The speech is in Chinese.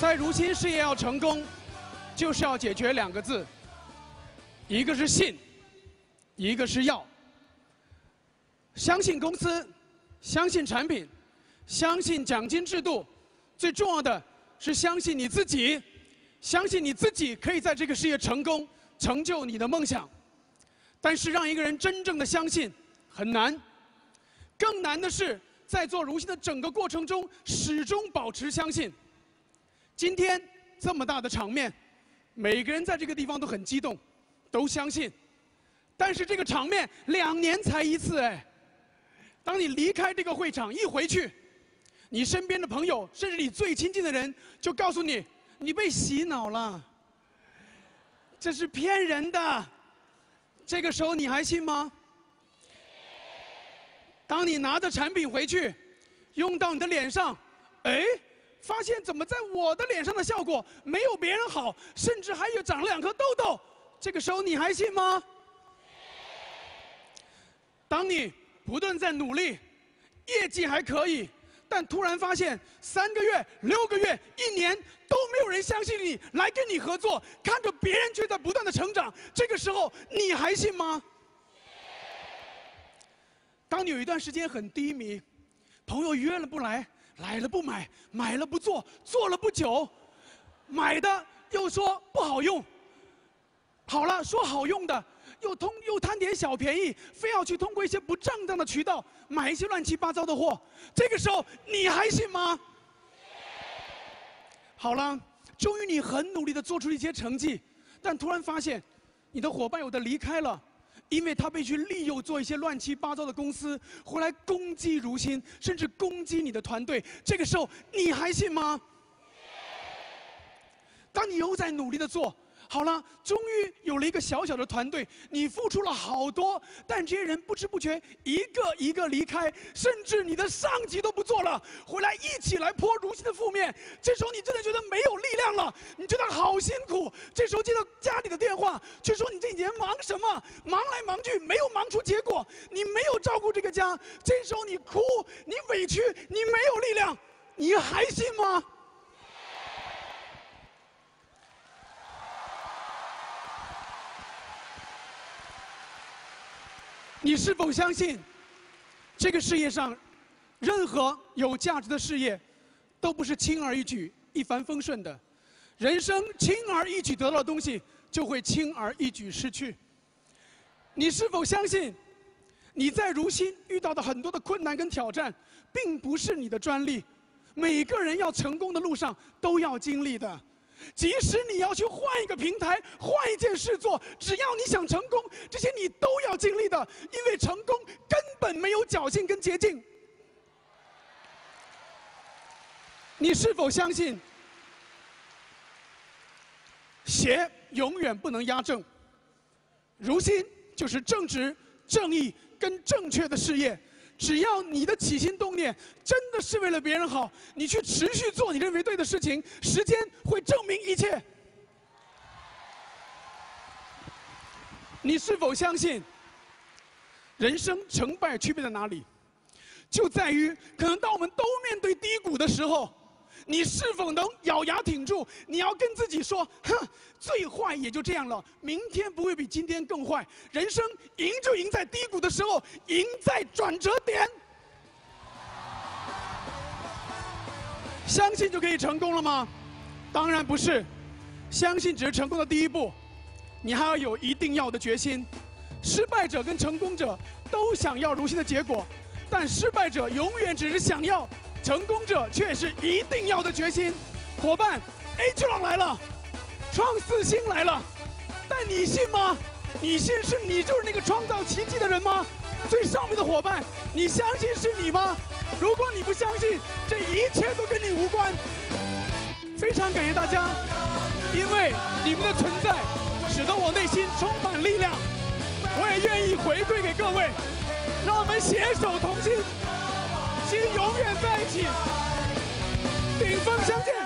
在如新事业要成功，就是要解决两个字，一个是信，一个是要。相信公司，相信产品，相信奖金制度，最重要的是相信你自己，相信你自己可以在这个事业成功，成就你的梦想。但是让一个人真正的相信很难，更难的是在做如新的整个过程中始终保持相信。今天这么大的场面，每个人在这个地方都很激动，都相信。但是这个场面两年才一次哎。当你离开这个会场一回去，你身边的朋友，甚至你最亲近的人，就告诉你，你被洗脑了，这是骗人的。这个时候你还信吗？当你拿着产品回去，用到你的脸上，哎，发现怎么在我的脸上的效果没有别人好，甚至还有长了两颗痘痘，这个时候你还信吗？当你。不断在努力，业绩还可以，但突然发现三个月、六个月、一年都没有人相信你来跟你合作，看着别人却在不断的成长，这个时候你还信吗？当你有一段时间很低迷，朋友约了不来，来了不买，买了不做，做了不久，买的又说不好用，好了说好用的。又通又贪点小便宜，非要去通过一些不正当的渠道买一些乱七八糟的货，这个时候你还信吗？好了，终于你很努力的做出一些成绩，但突然发现，你的伙伴有的离开了，因为他被去利诱做一些乱七八糟的公司，回来攻击如新，甚至攻击你的团队，这个时候你还信吗？当你又在努力的做。好了，终于有了一个小小的团队，你付出了好多，但这些人不知不觉一个一个离开，甚至你的上级都不做了，回来一起来泼如新的负面。这时候你真的觉得没有力量了，你觉得好辛苦。这时候接到家里的电话，却说你这几年忙什么？忙来忙去没有忙出结果，你没有照顾这个家。这时候你哭，你委屈，你没有力量，你还信吗？你是否相信，这个世界上，任何有价值的事业，都不是轻而易举、一帆风顺的。人生轻而易举得到的东西，就会轻而易举失去。你是否相信，你在如新遇到的很多的困难跟挑战，并不是你的专利，每个人要成功的路上都要经历的。即使你要去换一个平台，换一件事做，只要你想成功，这些你都要经历的，因为成功根本没有侥幸跟捷径。你是否相信，邪永远不能压正？如新就是正直、正义跟正确的事业。只要你的起心动念真的是为了别人好，你去持续做你认为对的事情，时间会证明一切。你是否相信，人生成败区别在哪里？就在于可能当我们都面对低谷的时候。你是否能咬牙挺住？你要跟自己说：“哼，最坏也就这样了，明天不会比今天更坏。人生赢就赢在低谷的时候，赢在转折点。相信就可以成功了吗？当然不是，相信只是成功的第一步，你还要有一定要的决心。失败者跟成功者都想要如新的结果，但失败者永远只是想要。”成功者却是一定要的决心，伙伴，A 巨浪来了，创四星来了，但你信吗？你信是你就是那个创造奇迹的人吗？最上面的伙伴，你相信是你吗？如果你不相信，这一切都跟你无关。非常感谢大家，因为你们的存在，使得我内心充满力量，我也愿意回馈给各位，让我们携手同心。心永远在一起，顶峰相见。